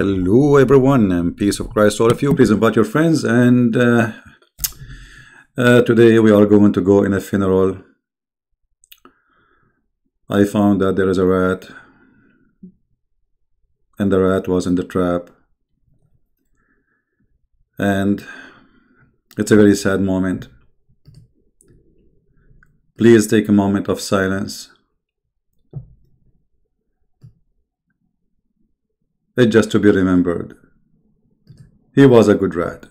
Hello, everyone, and peace of Christ to all of you. Please invite your friends. And uh, uh, today we are going to go in a funeral. I found that there is a rat, and the rat was in the trap. And it's a very sad moment. Please take a moment of silence. It's just to be remembered. He was a good rat.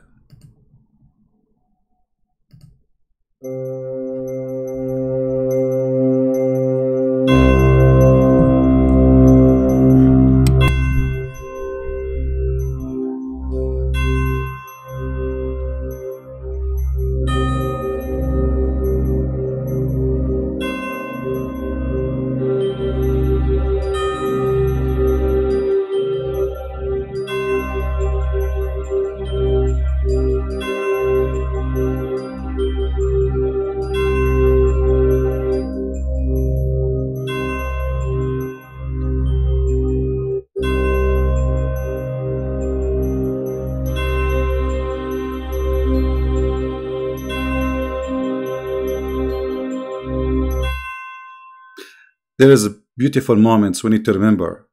There is beautiful moments we need to remember.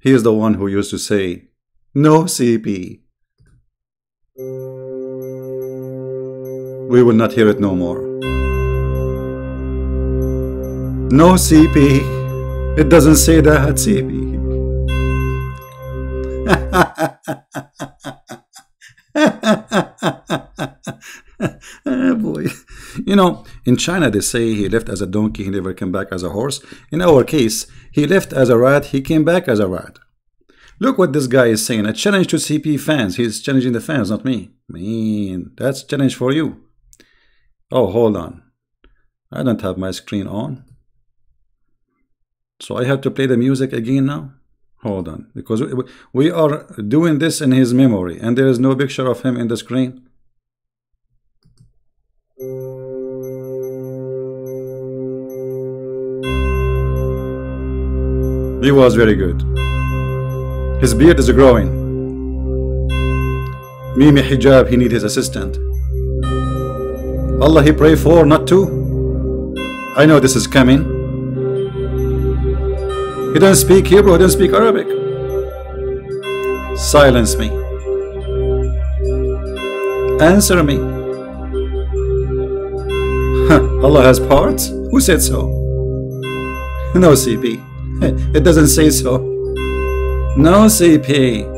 He is the one who used to say, no CP. We will not hear it no more. No CP. It doesn't say that CP. oh ah, boy. You know, in China they say he left as a donkey, he never came back as a horse. In our case, he left as a rat, he came back as a rat. Look what this guy is saying. A challenge to CP fans. He's challenging the fans, not me. Man, that's challenge for you. Oh, hold on. I don't have my screen on. So I have to play the music again now? Hold on. Because we are doing this in his memory and there is no picture of him in the screen. He was very good. His beard is growing. Mimi Hijab, he need his assistant. Allah he pray for, not to. I know this is coming. He doesn't speak Hebrew, he doesn't speak Arabic. Silence me. Answer me. Allah has parts? Who said so? No CP. It doesn't say so. No CP.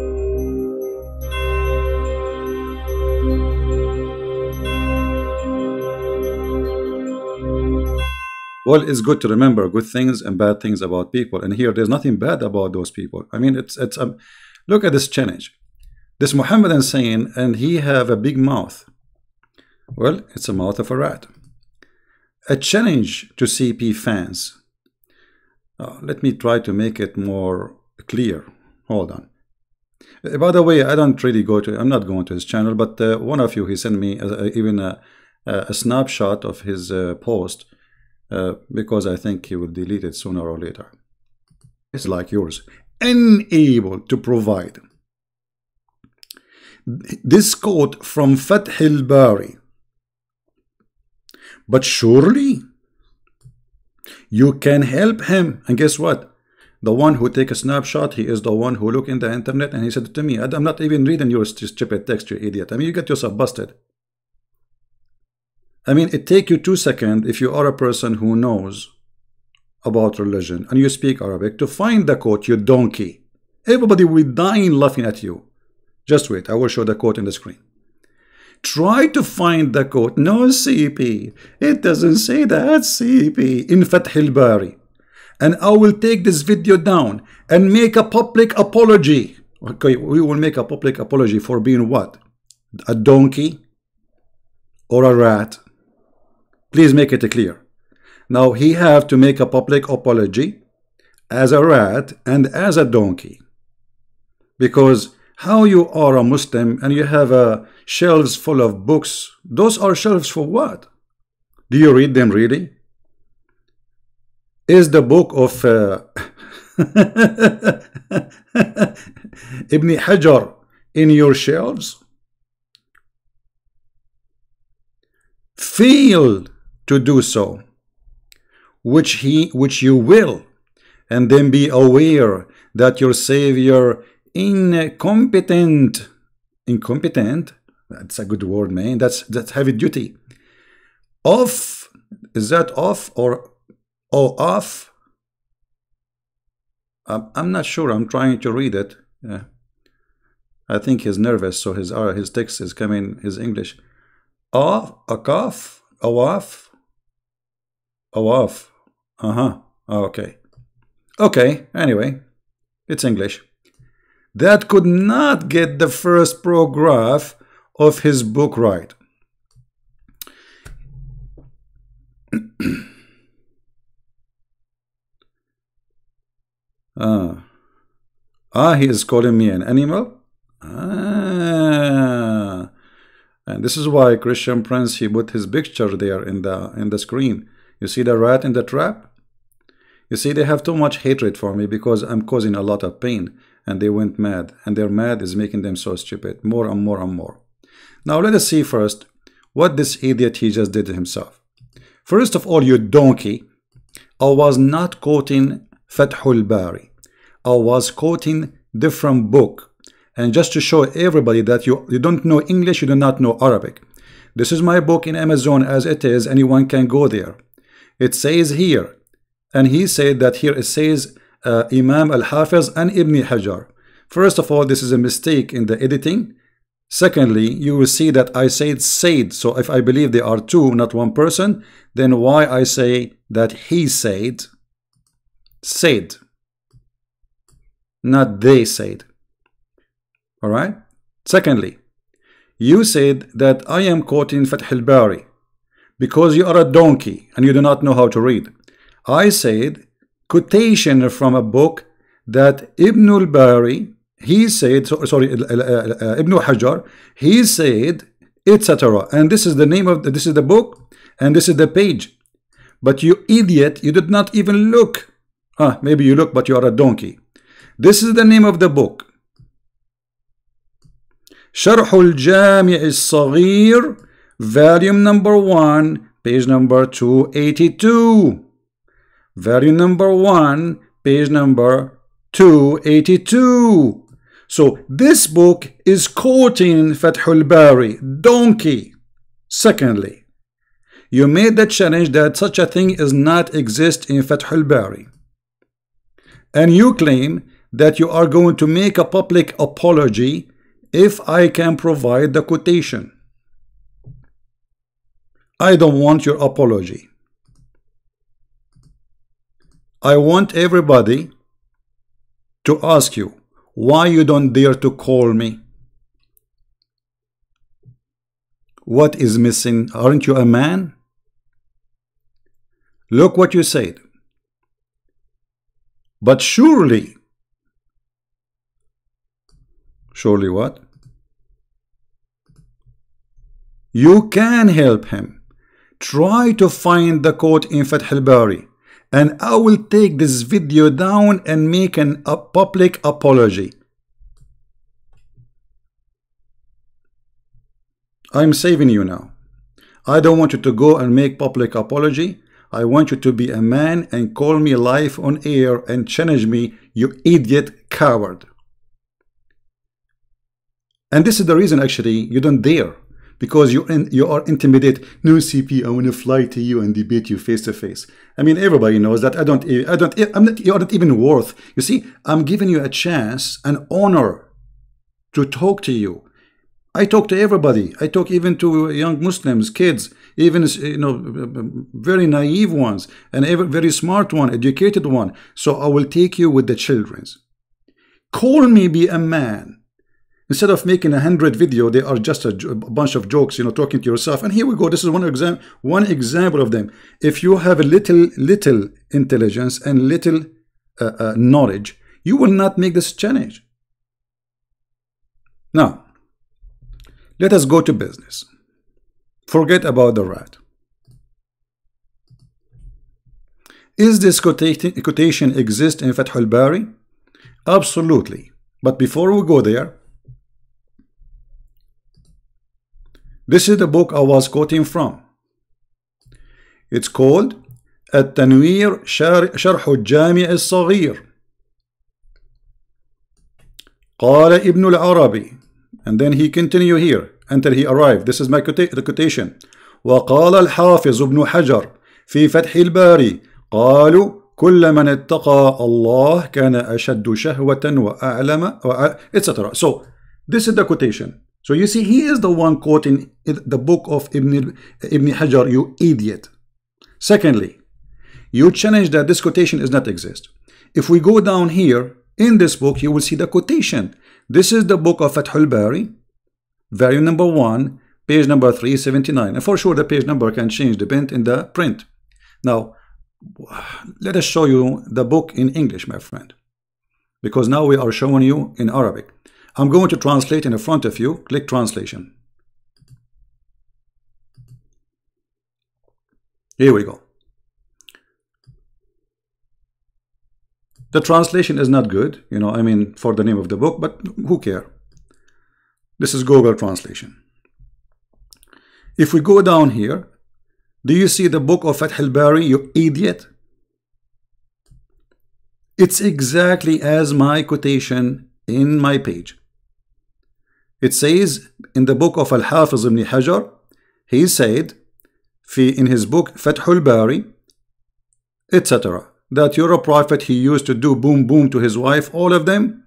Well, it's good to remember good things and bad things about people. And here, there's nothing bad about those people. I mean, it's it's um, look at this challenge. This Muhammadan saying, and he have a big mouth. Well, it's a mouth of a rat. A challenge to CP fans uh, let me try to make it more clear. Hold on. Uh, by the way, I don't really go to, I'm not going to his channel, but uh, one of you, he sent me uh, even a, a, snapshot of his uh, post uh, because I think he will delete it sooner or later. It's like yours. Unable to provide. This quote from Fath al-Bari. But surely you can help him. And guess what? The one who take a snapshot, he is the one who look in the internet and he said to me, I'm not even reading your stupid text, you idiot. I mean, you get yourself busted. I mean, it take you two seconds if you are a person who knows about religion and you speak Arabic to find the quote, you donkey. Everybody will be dying laughing at you. Just wait, I will show the quote in the screen. Try to find the quote. No CP. It doesn't say that CP in Fath al-Bari. And I will take this video down and make a public apology. Okay, we will make a public apology for being what? A donkey or a rat? Please make it clear. Now he have to make a public apology as a rat and as a donkey. Because how you are a Muslim and you have uh, shelves full of books. Those are shelves for what? Do you read them really? Is the book of uh, Ibn Hajar in your shelves? Fail to do so, which he which you will, and then be aware that your savior incompetent. Incompetent? That's a good word man. That's that's heavy duty. Off. Is that off or oh off? I'm not sure. I'm trying to read it. Yeah. I think he's nervous so his uh, his text is coming his English. Off a cough a waff a waff. Uh-huh. Okay. Okay anyway it's English that could not get the first paragraph of his book right. ah. ah, he is calling me an animal? Ah. And this is why Christian Prince, he put his picture there in the in the screen. You see the rat in the trap? You see, they have too much hatred for me because I'm causing a lot of pain and they went mad and their mad is making them so stupid more and more and more. Now let us see first what this idiot he just did himself. First of all you donkey I was not quoting Fathul Bari. I was quoting different book. And just to show everybody that you you don't know English you do not know Arabic. This is my book in Amazon as it is. Anyone can go there. It says here and he said that here it says uh, Imam al-Hafiz and Ibn Hajar. First of all, this is a mistake in the editing. Secondly, you will see that I said said. So if I believe they are two, not one person, then why I say that he said, said, not they said. All right. Secondly, you said that I am quoting Fath al-Bari because you are a donkey and you do not know how to read. I said quotation from a book that Ibn al-Bari, he said, sorry, uh, uh, uh, Ibn Hajar, he said, etc. And this is the name of, the, this is the book, and this is the page. But you idiot, you did not even look. Ah, maybe you look, but you are a donkey. This is the name of the book. شرح الجامع الصغير volume number 1 page number 282 Value number 1, page number 282. So this book is quoting Fathul Bari, donkey. Secondly, you made the challenge that such a thing is not exist in Fathul Bari. And you claim that you are going to make a public apology if I can provide the quotation. I don't want your apology. I want everybody to ask you why you don't dare to call me. What is missing? Aren't you a man? Look what you said. But surely, surely what? You can help him. Try to find the quote in Fath al-Bari and I will take this video down and make an, a public apology. I'm saving you now. I don't want you to go and make public apology. I want you to be a man and call me live on air and challenge me, you idiot coward. And this is the reason actually you don't dare because you in, you are intimidated. No CP, I want to fly to you and debate you face to face. I mean, everybody knows that I don't. I don't. I'm not. You're not even worth. You see, I'm giving you a chance, an honor, to talk to you. I talk to everybody. I talk even to young Muslims, kids, even you know, very naive ones, and very smart one, educated one. So I will take you with the children's. Call me be a man Instead of making a hundred video, they are just a, a, bunch of jokes, you know, talking to yourself. And here we go. This is one example, one example of them. If you have a little, little intelligence and little uh, uh, knowledge, you will not make this challenge. Now, let us go to business. Forget about the rat. Is this quotation, exist in Fath al-Bari? Absolutely. But before we go there, this is the book I was quoting from. It's called التنوير شرح الجامع الصغير قال ابن العربي and then he continue here until he arrived this is my quotation وقال الحافظ ابن حجر في فتح الباري قالوا كل من اتقى الله كان أشد شهوة وأعلم etc. So this is the quotation. So you see he is the one quoting the book of Ibn, Ibn Hajar, you idiot. Secondly, you challenge that this quotation does not exist. If we go down here in this book, you will see the quotation. This is the book of Fathul Bari, volume number one, page number 379. And for sure, the page number can change depending in the print. Now, let us show you the book in English, my friend. Because now we are showing you in Arabic. I'm going to translate in the front of you. Click translation. Here we go. The translation is not good, you know, I mean, for the name of the book, but who care? This is Google translation. If we go down here, do you see the book of Fath al-Bari, you idiot? It's exactly as my quotation in my page. It says in the book of Al-Hafiz ibn Hajar, he said in his book Fathul Bari, etc that you're a prophet he used to do boom boom to his wife all of them.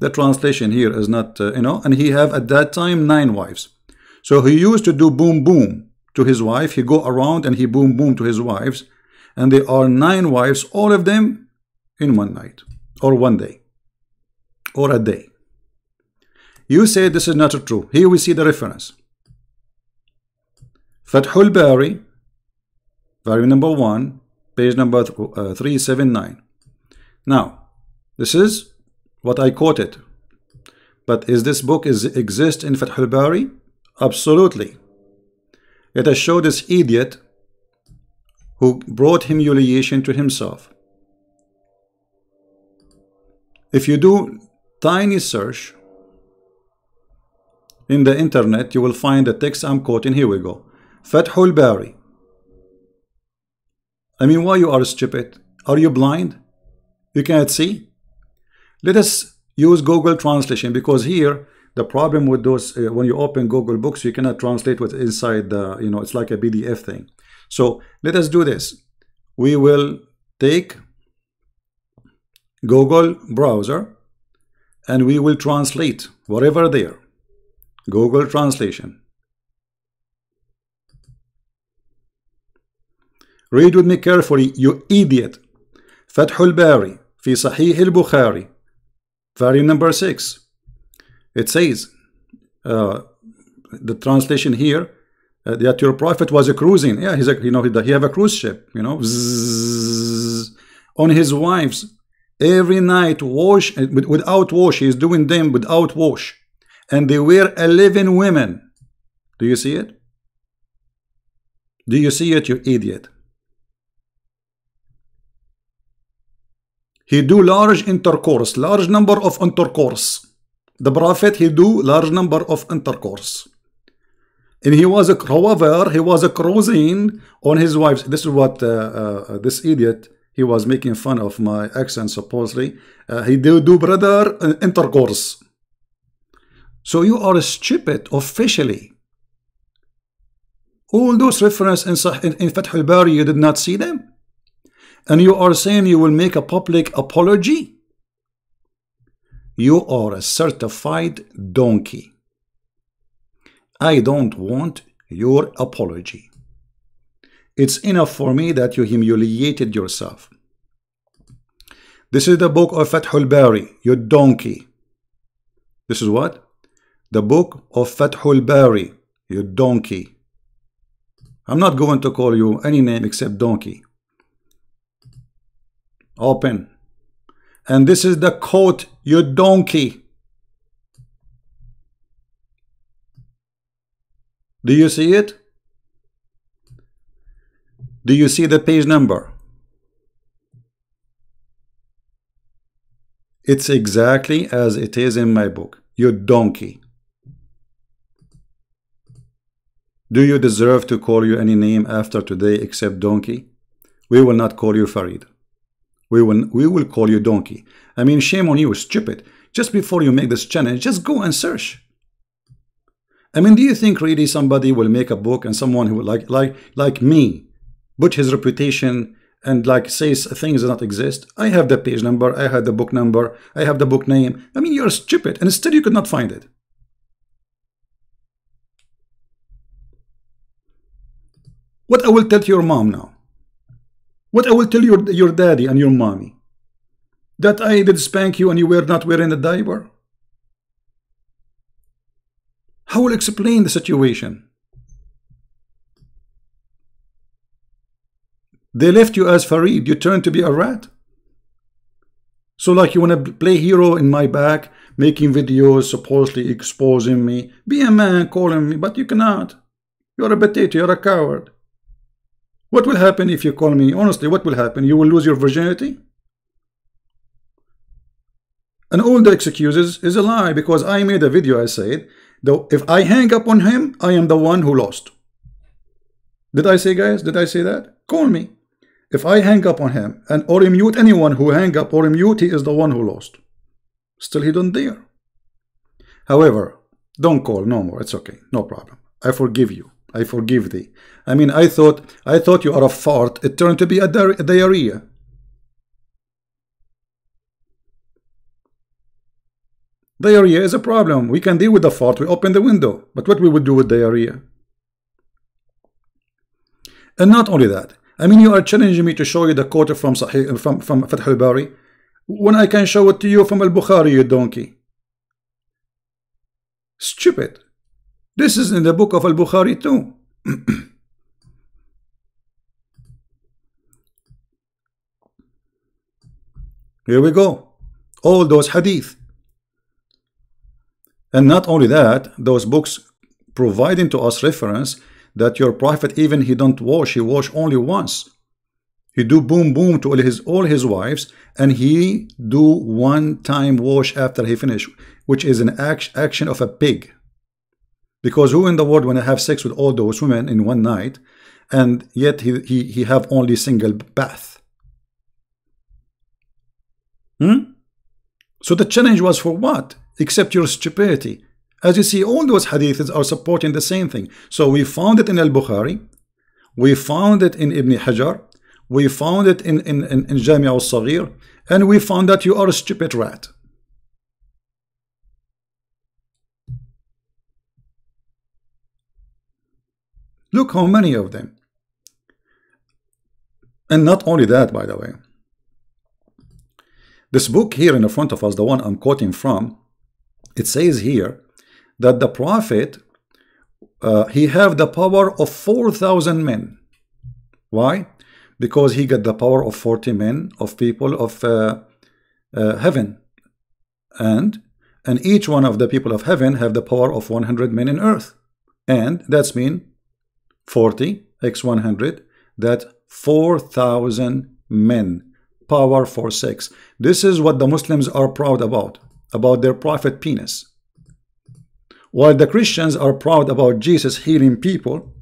The translation here is not uh, you know and he have at that time nine wives. So he used to do boom boom to his wife he go around and he boom boom to his wives and there are nine wives all of them in one night or one day or a day you say this is not true here we see the reference Fathul Bari volume number one page number uh, 379. Now, this is what I quoted. But is this book is exist in Fath al-Bari? Absolutely. Let us show this idiot who brought humiliation to himself. If you do tiny search in the internet, you will find the text I'm quoting. Here we go. Fathul Bari. I mean, why you are stupid? Are you blind? You cannot see? Let us use Google Translation because here the problem with those uh, when you open Google Books you cannot translate what's inside the you know it's like a PDF thing. So let us do this. We will take Google browser and we will translate whatever there. Google Translation. Read with me carefully, you idiot. فتح الباري في صحيح البخاري volume number 6 it says uh, the translation here uh, that your prophet was a cruising yeah he's a you know he have a cruise ship you know on his wives every night wash without wash he's doing them without wash and they were 11 women do you see it do you see it you idiot He do large intercourse, large number of intercourse. The Prophet, he do large number of intercourse. And he was a, however, he was a cruising on his wives. This is what uh, uh, this idiot, he was making fun of my accent supposedly. Uh, he do do brother uh, intercourse. So you are a stupid officially. All those references in, in, in Fath al-Bari, you did not see them? and you are saying you will make a public apology? You are a certified donkey. I don't want your apology. It's enough for me that you humiliated yourself. This is the book of Fathul Bari, your donkey. This is what? The book of Fathul Bari, you donkey. I'm not going to call you any name except donkey open and this is the quote you donkey do you see it do you see the page number It's exactly as it is in my book. You donkey. Do you deserve to call you any name after today except donkey? We will not call you Farid. We will, we will call you donkey. I mean, shame on you, stupid. Just before you make this challenge, just go and search. I mean, do you think really somebody will make a book and someone who like like like me put his reputation and like says things that not exist? I have the page number, I have the book number, I have the book name. I mean, you're stupid, and still you could not find it. What I will tell your mom now? What I will tell your, your daddy and your mommy? That I did spank you and you were not wearing a diaper? How will explain the situation? They left you as Farid. You turned to be a rat. So like you want to play hero in my back, making videos, supposedly exposing me. Be a man calling me, but you cannot. You're a potato, you're a coward. What will happen if you call me? Honestly, what will happen? You will lose your virginity? And all the excuses is a lie because I made a video, I said, though if I hang up on him, I am the one who lost. Did I say, guys? Did I say that? Call me. If I hang up on him and or mute anyone who hang up or mute, he is the one who lost. Still, he don't dare. However, don't call no more. It's okay. No problem. I forgive you. I forgive thee. I mean, I thought, I thought you are a fart. It turned to be a, di a diarrhea. Diarrhea is a problem. We can deal with the fart. We open the window. But what we would do with diarrhea? And not only that. I mean, you are challenging me to show you the quote from Sahih, from, from Fath al-Bari when I can show it to you from al-Bukhari, you donkey. Stupid. This is in the book of Al-Bukhari too. Here we go. All those hadith. And not only that, those books providing to us reference that your prophet, even he don't wash, he wash only once. He do boom boom to all his all his wives, and he do one time wash after he finish, which is an act, action of a pig. Because who in the world want to have sex with all those women in one night and yet he, he, he have only single bath? Hmm? So the challenge was for what? Except your stupidity. As you see, all those hadiths are supporting the same thing. So we found it in Al-Bukhari. We found it in Ibn Hajar. We found it in, in, in, in Jami al-Saghir. And we found that you are a stupid rat. Look how many of them. And not only that, by the way. This book here in the front of us, the one I'm quoting from, it says here that the prophet, uh, he have the power of 4,000 men. Why? Because he got the power of 40 men, of people of uh, uh, heaven. And, and each one of the people of heaven have the power of 100 men in earth. And that's mean 40 x 100 that 4,000 men power for sex. This is what the Muslims are proud about about their prophet penis. While the Christians are proud about Jesus healing people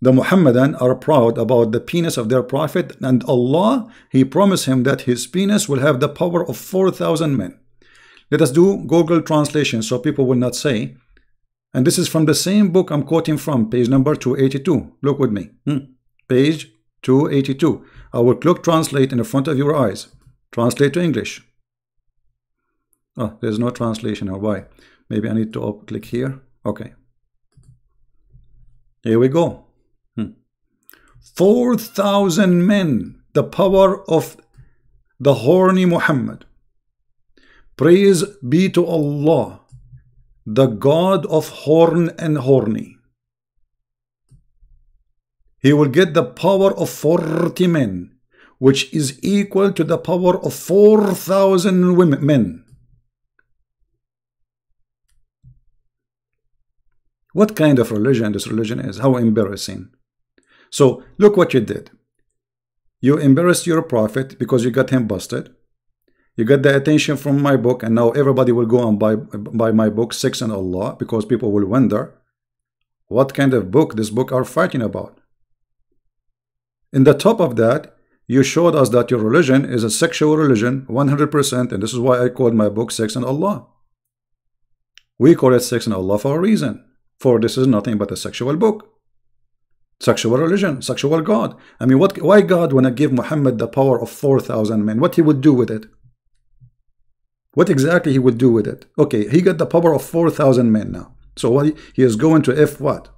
the Muhammadan are proud about the penis of their prophet and Allah he promised him that his penis will have the power of 4,000 men. Let us do Google translation so people will not say and this is from the same book I'm quoting from, page number 282. Look with me. Hmm. Page 282. I will click translate in the front of your eyes. Translate to English. Oh, there's no translation. Or why? Maybe I need to click here. Okay. Here we go. Hmm. 4,000 men, the power of the horny Muhammad. Praise be to Allah the god of horn and horny. He will get the power of 40 men, which is equal to the power of 4,000 women, men. What kind of religion this religion is? How embarrassing. So look what you did. You embarrassed your prophet because you got him busted. You get the attention from my book, and now everybody will go and buy, buy my book, Sex and Allah, because people will wonder what kind of book this book are fighting about. In the top of that, you showed us that your religion is a sexual religion, 100%, and this is why I called my book Sex and Allah. We call it Sex and Allah for a reason, for this is nothing but a sexual book. Sexual religion, sexual God. I mean, what? why God want to give Muhammad the power of 4,000 men? What he would do with it? What exactly he would do with it? Okay, he got the power of 4,000 men now. So what he, is going to F what?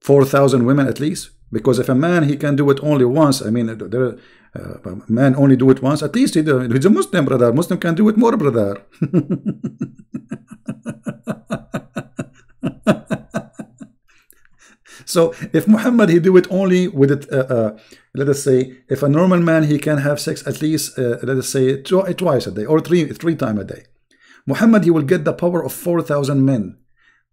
4,000 women at least? Because if a man, he can do it only once. I mean, there, uh, a man only do it once. At least he, he's a Muslim, brother. Muslim can do it more, brother. So if Muhammad he do it only with it, uh, uh, let us say, if a normal man he can have sex at least uh, let us say tw twice a day or three three time a day. Muhammad he will get the power of four thousand men.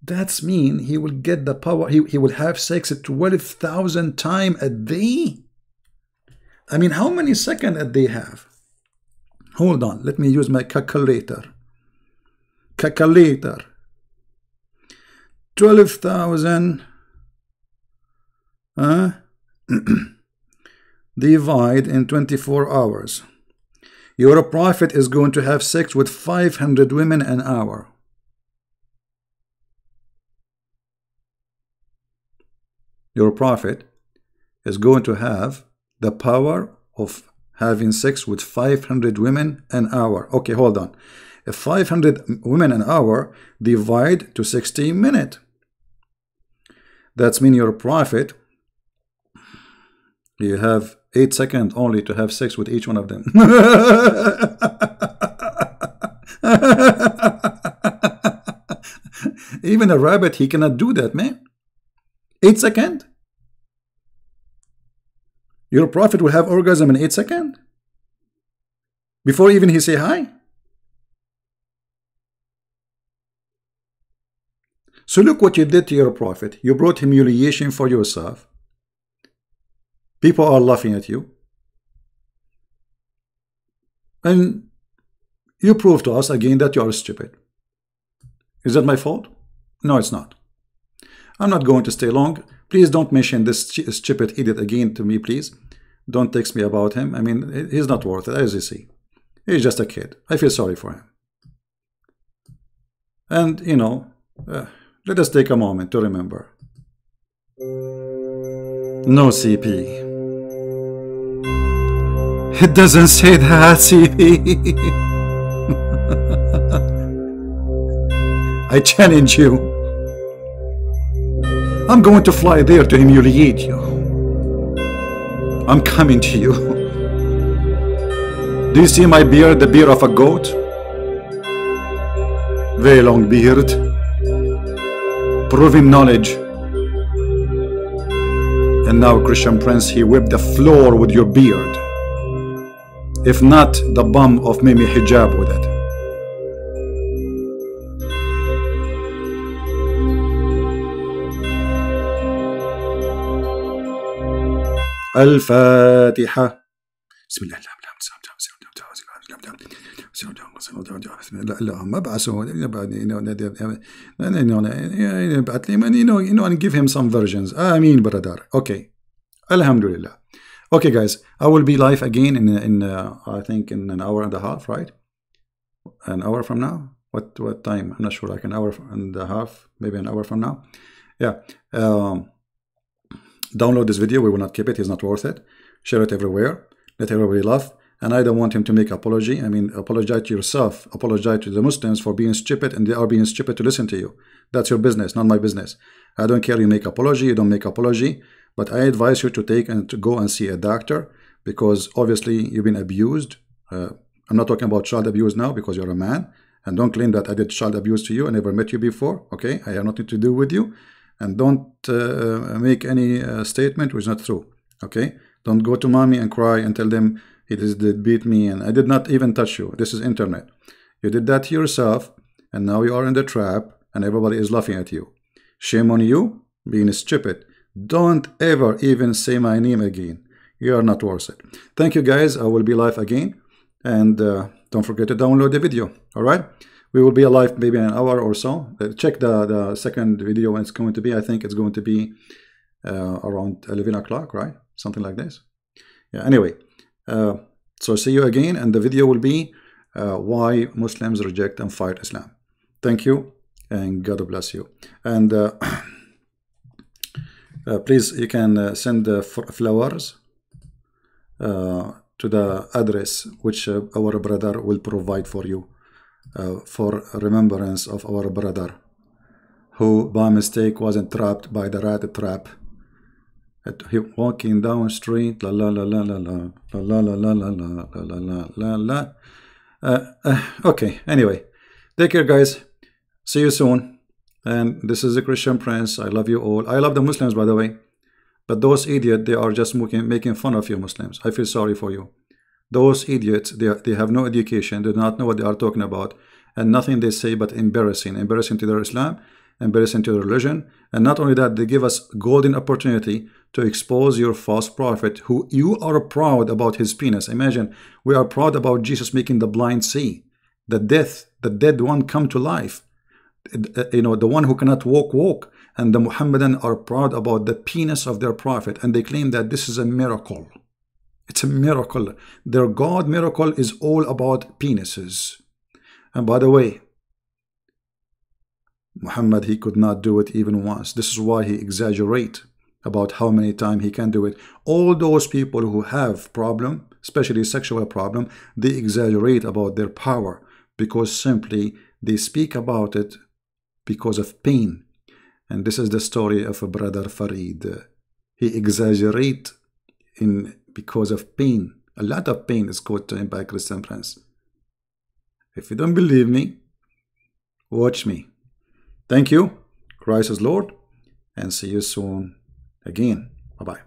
That's mean he will get the power. He he will have sex twelve thousand time a day. I mean, how many second a day have? Hold on, let me use my calculator. Calculator. Twelve thousand uh, divide in 24 hours. Your prophet is going to have sex with 500 women an hour. Your prophet is going to have the power of having sex with 500 women an hour. Okay, hold on. If 500 women an hour divide to 60 minutes. That's mean your prophet you have eight seconds only to have sex with each one of them. Even a rabbit, he cannot do that, man. Eight seconds? Your prophet will have orgasm in eight seconds? Before even he say hi? So look what you did to your prophet. You brought humiliation for yourself. People are laughing at you. And you prove to us again that you are stupid. Is that my fault? No, it's not. I'm not going to stay long. Please don't mention this stupid idiot again to me, please. Don't text me about him. I mean, he's not worth it, as you see. He's just a kid. I feel sorry for him. And, you know, uh, let us take a moment to remember. No CP. It doesn't say that, CP. I challenge you. I'm going to fly there to humiliate you. I'm coming to you. Do you see my beard, the beard of a goat? Very long beard. Proving knowledge. And now Christian Prince, he whipped the floor with your beard if not the bum of Mimi Hijab with it. الفاتحة بسم الله اللهم ابعثه ابعث لي you know, you know and give him some versions آمين brother okay Alhamdulillah Okay, guys, I will be live again in in uh, I think in an hour and a half, right? An hour from now. What what time? I'm not sure. Like an hour and a half, maybe an hour from now. Yeah. Um, download this video. We will not keep it. It's not worth it. Share it everywhere. Let everybody laugh. And I don't want him to make apology. I mean, apologize to yourself. Apologize to the Muslims for being stupid, and they are being stupid to listen to you. That's your business, not my business. I don't care. You make apology. You don't make apology. But I advise you to take and to go and see a doctor because obviously you've been abused. Uh, I'm not talking about child abuse now because you're a man. And don't claim that I did child abuse to you. I never met you before. Okay, I have nothing to do with you. And don't uh, make any uh, statement which is not true. Okay, don't go to mommy and cry and tell them it is did beat me and I did not even touch you. This is internet. You did that to yourself, and now you are in the trap, and everybody is laughing at you. Shame on you, being stupid. Don't ever even say my name again. You are not worth it. Thank you guys. I will be live again. And uh, don't forget to download the video. All right. We will be alive maybe an hour or so. Uh, check the, the second video when it's going to be. I think it's going to be uh, around 11 o'clock, right? Something like this. Yeah. Anyway, uh, so see you again, and the video will be uh, why Muslims reject and fight Islam. Thank you, and God bless you. And uh, please, you can send flowers to the address which our brother will provide for you for remembrance of our brother who by mistake wasn't trapped by the rat trap he walking down street la la la la la la la la la la la la la la la la uh, uh, okay anyway take care guys see you soon and this is the Christian Prince. I love you all. I love the Muslims by the way. But those idiots they are just making, making fun of you Muslims. I feel sorry for you. Those idiots they, they have no education. They do not know what they are talking about. And nothing they say but embarrassing. Embarrassing to their Islam embarrassing to their religion. And not only that they give us golden opportunity to expose your false prophet who you are proud about his penis. Imagine we are proud about Jesus making the blind see, the death, the dead one come to life. Uh, you know, the one who cannot walk, walk. And the Muhammadan are proud about the penis of their prophet and they claim that this is a miracle. It's a miracle. Their God miracle is all about penises. And by the way, Muhammad, he could not do it even once. This is why he exaggerate about how many times he can do it. All those people who have problem, especially sexual problem, they exaggerate about their power because simply they speak about it because of pain. And this is the story of a brother Farid. He exaggerate in because of pain. A lot of pain is caused to him by Christian Prince. If you don't believe me, watch me. Thank you. Christ is Lord. And see you soon again. Bye bye.